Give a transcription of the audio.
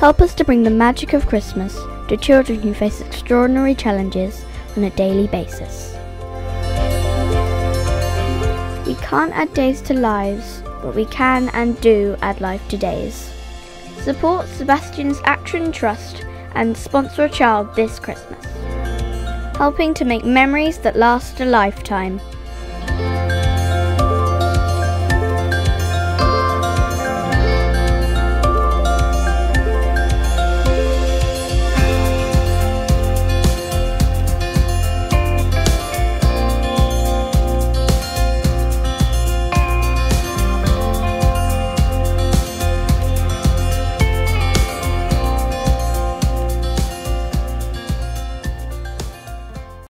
Help us to bring the magic of Christmas to children who face extraordinary challenges on a daily basis. We can't add days to lives, but we can and do add life to days. Support Sebastian's Action Trust and sponsor a child this Christmas, helping to make memories that last a lifetime.